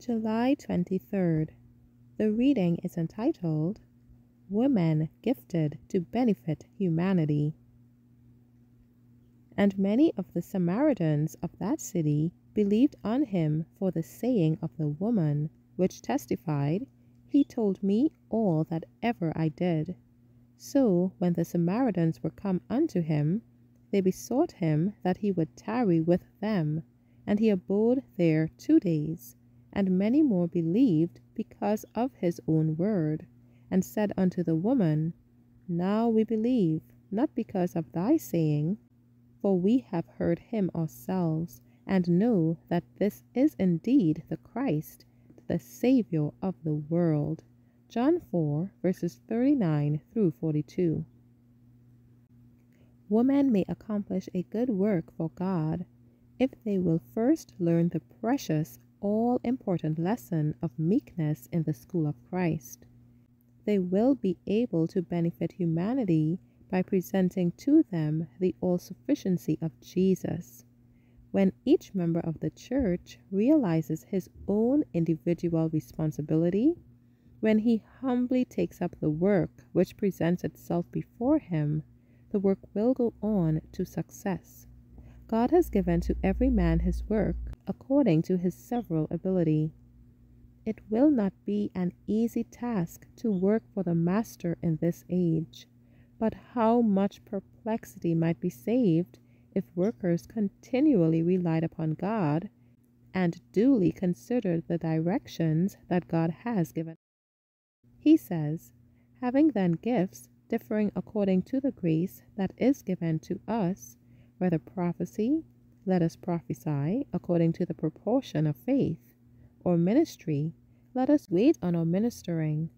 July 23rd. The reading is entitled Women Gifted to Benefit Humanity. And many of the Samaritans of that city believed on him for the saying of the woman, which testified, He told me all that ever I did. So when the Samaritans were come unto him, they besought him that he would tarry with them, and he abode there two days and many more believed because of his own word, and said unto the woman, Now we believe, not because of thy saying, for we have heard him ourselves, and know that this is indeed the Christ, the Saviour of the world. John 4, verses 39 through 42. Women may accomplish a good work for God if they will first learn the precious all important lesson of meekness in the school of Christ. They will be able to benefit humanity by presenting to them the all sufficiency of Jesus. When each member of the church realizes his own individual responsibility, when he humbly takes up the work which presents itself before him, the work will go on to success. God has given to every man his work according to his several ability. It will not be an easy task to work for the Master in this age, but how much perplexity might be saved if workers continually relied upon God and duly considered the directions that God has given. He says, Having then gifts differing according to the grace that is given to us, whether prophecy, let us prophesy according to the proportion of faith, or ministry, let us wait on our ministering,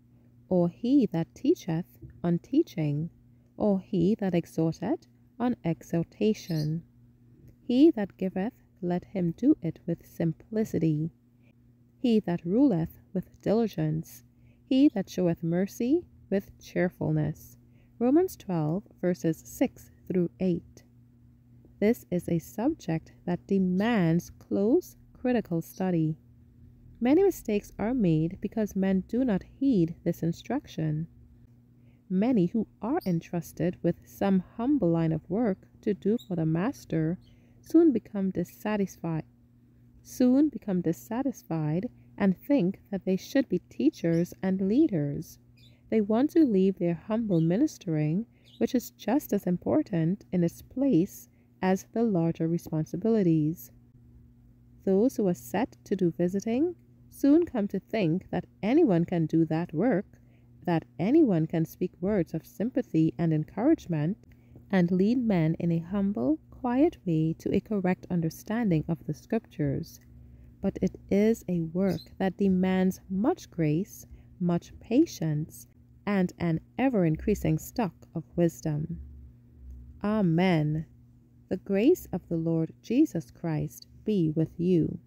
or he that teacheth on teaching, or he that exhorteth on exhortation. He that giveth, let him do it with simplicity. He that ruleth with diligence, he that showeth mercy with cheerfulness. Romans 12, verses 6 through 8. This is a subject that demands close, critical study. Many mistakes are made because men do not heed this instruction. Many who are entrusted with some humble line of work to do for the master soon become dissatisfied. Soon become dissatisfied and think that they should be teachers and leaders. They want to leave their humble ministering, which is just as important in its place as the larger responsibilities. Those who are set to do visiting soon come to think that anyone can do that work, that anyone can speak words of sympathy and encouragement, and lead men in a humble, quiet way to a correct understanding of the Scriptures. But it is a work that demands much grace, much patience, and an ever increasing stock of wisdom. Amen. The grace of the Lord Jesus Christ be with you.